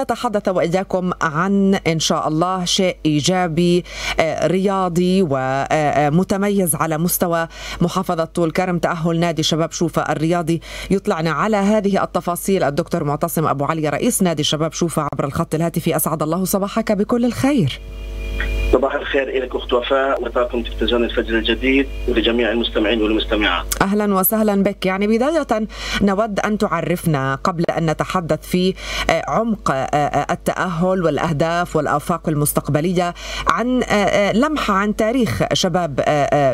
نتحدث وإياكم عن إن شاء الله شيء إيجابي آه، رياضي ومتميز على مستوى محافظة طول كرم. تأهل نادي شباب شوفة الرياضي. يطلعنا على هذه التفاصيل. الدكتور معتصم أبو علي رئيس نادي شباب شوفة عبر الخط الهاتفي. أسعد الله صباحك بكل الخير. صباح الخير لك أخت وفاء وطاقم تلفزيون الفجر الجديد ولجميع المستمعين والمستمعات. أهلا وسهلا بك، يعني بداية نود أن تعرفنا قبل أن نتحدث في آه، عمق آه، آه، التأهل والأهداف والآفاق المستقبلية عن لمحة عن تاريخ شباب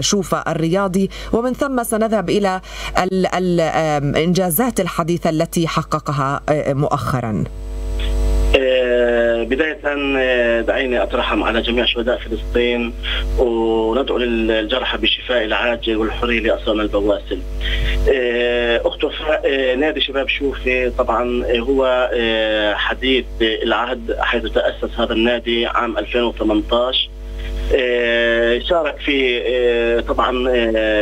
شوفة الرياضي ومن ثم سنذهب إلى الانجازات الحديثة التي حققها مؤخرا. بداية آه، دعيني أترحم على جميع شهداء فلسطين وندعو للجرحى بالشفاء العاجل والحرية لأسرنا البواسل. آه، أخت وفاء آه، نادي شباب شوفي طبعا هو حديث العهد حيث تأسس هذا النادي عام 2018 آه، شارك في طبعا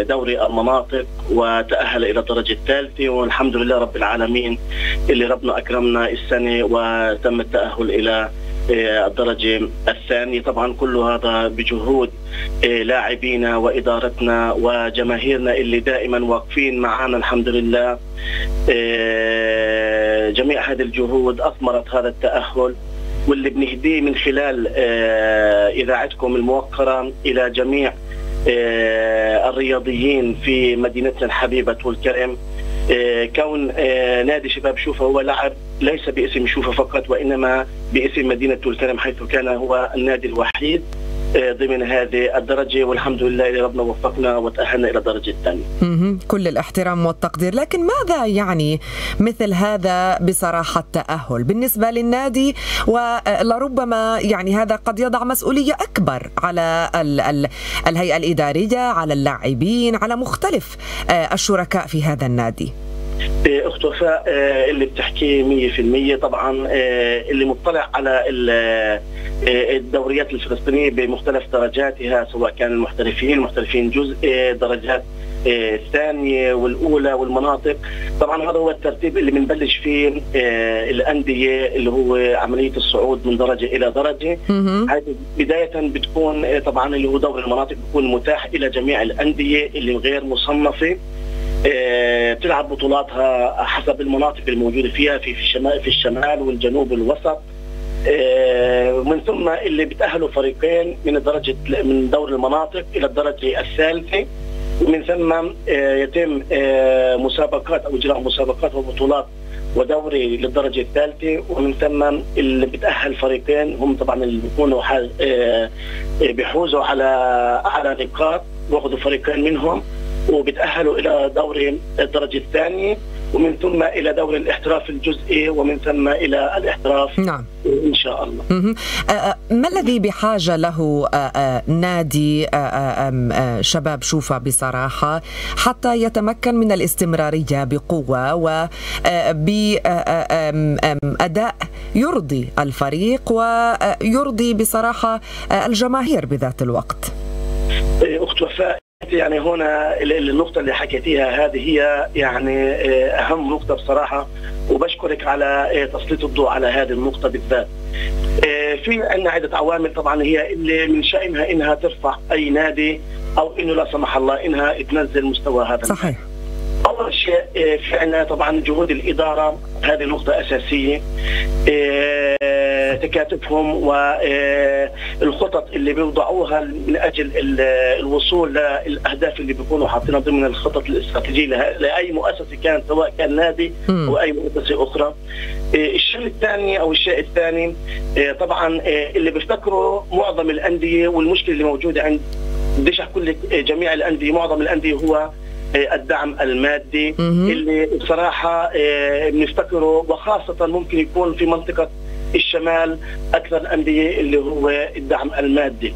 دوري المناطق وتأهل إلى الدرجة الثالثة والحمد لله رب العالمين اللي ربنا أكرمنا السنة وتم التأهل إلى الدرجة الثانية. طبعا كل هذا بجهود لاعبينا وإدارتنا وجماهيرنا اللي دائما واقفين معنا الحمد لله. جميع هذه الجهود أثمرت هذا التأهل واللي بنهديه من خلال إذاعتكم الموقرة إلى جميع الرياضيين في مدينتنا الحبيبة طول كرم. آه، كون نادي شباب شوفة هو لعب ليس باسم شوفة فقط وإنما باسم مدينة طول كرم حيث كان هو النادي الوحيد. ضمن هذه الدرجة والحمد لله اللي ربنا وفقنا وتأهلنا إلى الدرجة الثانية. كل الاحترام والتقدير، لكن ماذا يعني مثل هذا بصراحة التأهل بالنسبة للنادي ولربما يعني هذا قد يضع مسؤولية أكبر على ال ال الهيئة الإدارية، على اللاعبين، على مختلف آه، الشركاء في هذا النادي. اخت وفاء آه، اللي بتحكي 100% طبعا آه، اللي مطلع على آه، الدوريات الفلسطينية بمختلف درجاتها سواء كان المحترفين المحترفين جزء درجات الثانية والأولى والمناطق. طبعا هذا هو الترتيب اللي بنبلش فيه الأندية اللي هو عملية الصعود من درجة إلى درجة. هذه بداية بتكون طبعا اللي هو دور المناطق بيكون متاح إلى جميع الأندية اللي غير مصنفة. بتلعب بطولاتها حسب المناطق الموجودة فيها في في الشمال في الشمال والجنوب والوسط. ومن آه، ثم اللي بتاهلوا فريقين من درجه من دور المناطق إلى الدرجة الثالثة. ومن ثم آه، يتم مسابقات أو إجراء مسابقات وبطولات ودوري للدرجة الثالثة. ومن ثم اللي بتأهل فريقين هم طبعا اللي بيكونوا بيحوزوا على أعلى نقاط واخذوا فريقين منهم. وبتأهلوا إلى دوري الدرجة الثانية ومن ثم إلى دوري الاحتراف الجزئي ومن ثم إلى الاحتراف نعم. إن شاء الله. ما الذي بحاجة له نادي شباب شوفة بصراحة حتى يتمكن من الاستمرارية بقوة وبأداء يرضي الفريق ويرضي بصراحة الجماهير بذات الوقت. أخت وفاء يعني هنا النقطة اللي حكيتيها هذه هي يعني آه، أهم نقطة بصراحة وبشكرك على آه، تسليط الضوء على هذه النقطة بالذات. آه، في عندنا عدة عوامل طبعا هي اللي من شأنها إنها ترفع أي نادي أو إنه لا سمح الله إنها تنزل مستوى هذا صحيح. أول شيء في عندنا طبعا جهود الإدارة هذه نقطة أساسية تكاتفهم والخطط اللي بيوضعوها من أجل الوصول للأهداف اللي بيكونوا حاطينها ضمن الخطط الاستراتيجية لأي مؤسسة كان سواء كان نادي أو أي مؤسسة أخرى. الشيء الثاني أو الشيء الثاني طبعا اللي بيفتكروا معظم الأندية والمشكلة اللي موجودة عند بديش أقول لك جميع الأندية معظم الأندية هو الدعم المادي اللي بصراحة بنفتكره وخاصة ممكن يكون في منطقة الشمال أكثر الأندية اللي هو الدعم المادي.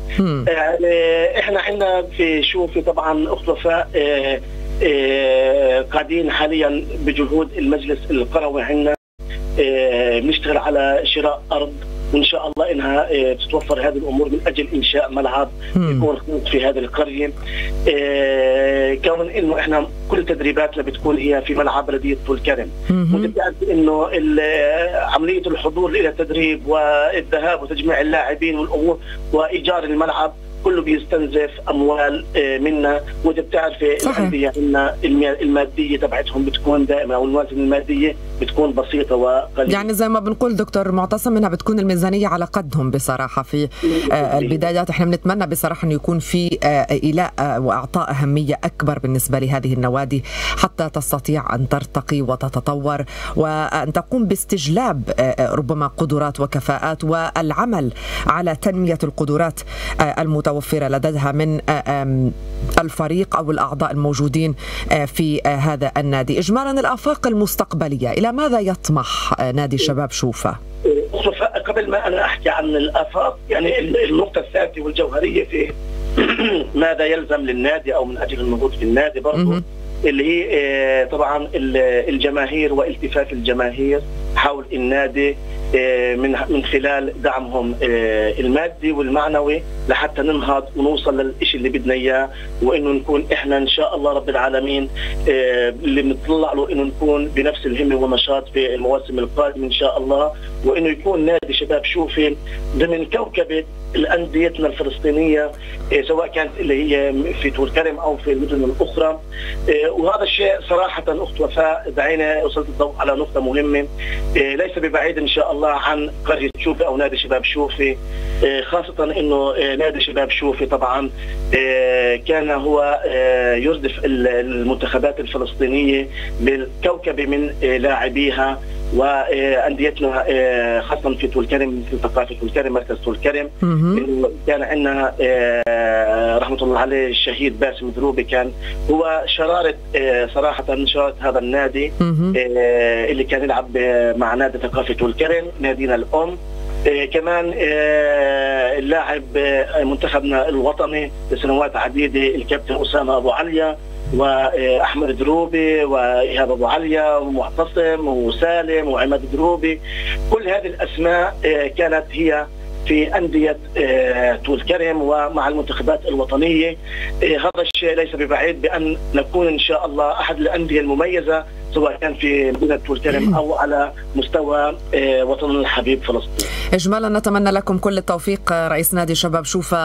يعني إحنا عندنا في شوفي طبعا اخت وفاء آه، آه، قاعدين حاليا بجهود المجلس القروي عندنا بنشتغل على شراء أرض وإن شاء الله إنها آه، تتوفر هذه الأمور من أجل إنشاء ملعب يكون في هذه القرية. آه، كون إنه إحنا كل تدريباتنا بتكون هي في ملعب ردية طول كرم وانت إنه عملية الحضور إلى التدريب والذهاب وتجميع اللاعبين والأمور وإيجار الملعب كله بيستنزف أموال آه، منا. وانت بتعرفي الانديه عندنا المادية تبعتهم بتكون دائما أو الموازنه المادية بتكون بسيطة وقليلة. يعني زي ما بنقول دكتور معتصم إنها بتكون الميزانية على قدهم بصراحة. في آه، البدايات إحنا بنتمنى بصراحة إنه يكون في آه، إيلاء وأعطاء أهمية أكبر بالنسبة لهذه النوادي. حتى تستطيع أن ترتقي وتتطور وأن تقوم باستجلاب ربما قدرات وكفاءات والعمل على تنمية القدرات المتوفره المتوفرة لديها من الفريق أو الأعضاء الموجودين في هذا النادي. إجمالا الآفاق المستقبلية إلى ماذا يطمح نادي شباب شوفة؟ قبل ما أنا أحكي عن الآفاق يعني النقطة الثالثة والجوهرية في ماذا يلزم للنادي أو من أجل النهوض في النادي برضه اللي هي طبعا الجماهير والتفاف الجماهير حول النادي آه، من من خلال دعمهم آه، المادي والمعنوي لحتى ننهض ونوصل للشيء اللي بدنا إياه وإنه نكون إحنا إن شاء الله رب العالمين آه، اللي بنطلع له إنه نكون بنفس الهمة والنشاط في المواسم القادمة إن شاء الله وإنه يكون نادي شباب شوفي ضمن كوكبة الأنديتنا الفلسطينية سواء كانت اللي هي في طول كرم أو في المدن الأخرى وهذا الشيء صراحة أخت وفاء دعينا وصلت الضوء على نقطة مهمة. ليس ببعيد إن شاء الله عن قرية شوفي أو نادي شباب شوفي. آه، خاصة إنه آه، نادي شباب شوفي طبعا كان هو يردف المنتخبات الفلسطينية بالكوكبة من لاعبيها. وأنديتنا خاصة في طول كرم في ثقافه طول كرم مركز طول كرم كان عندنا رحمة الله عليه الشهيد باسم دروبي كان هو شرارة صراحة شرارة هذا النادي اللي كان يلعب مع نادي ثقافه طول كرم نادينا الأم. كمان اللاعب منتخبنا الوطني لسنوات عديدة الكابتن أسامة أبو عليا. وأحمد دروبي وإيهاب أبو عليا ومعتصم وسالم وعماد دروبي. كل هذه الأسماء آه، كانت هي في أندية آه، طول كرم ومع المنتخبات الوطنية. آه، هذا الشيء ليس ببعيد بأن نكون إن شاء الله أحد الأندية المميزة سواء كان في مدينة طول كرم أو على مستوى وطننا الحبيب فلسطين. إجمالا نتمنى لكم كل التوفيق رئيس نادي شباب شوفة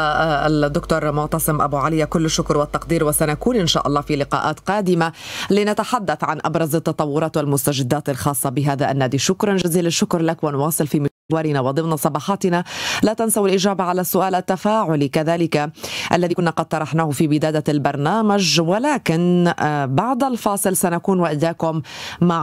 الدكتور معتصم أبو علي. كل الشكر والتقدير وسنكون إن شاء الله في لقاءات قادمة لنتحدث عن أبرز التطورات والمستجدات الخاصة بهذا النادي. شكرا جزيل الشكر لك ونواصل في مشوارنا وضمن صباحاتنا. لا تنسوا الإجابة على السؤال التفاعلي كذلك الذي كنا قد طرحناه في بداية البرنامج ولكن بعد الفاصل سنكون وإياكم مع